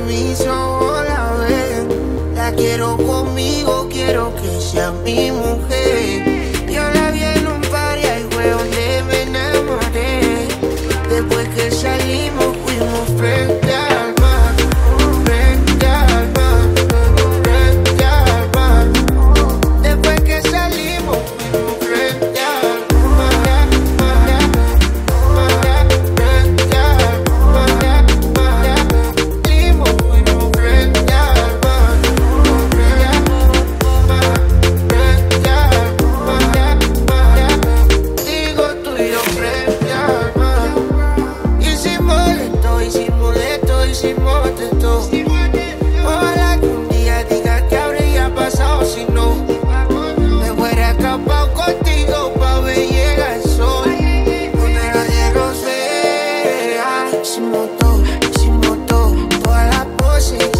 permiso, la vez. La quiero conmigo, quiero que sea mi mujer. Yo la vi en un party, ahí fue donde me enamoré. Después que salimos, fuimos frente. motor, sin motor, toda la pose.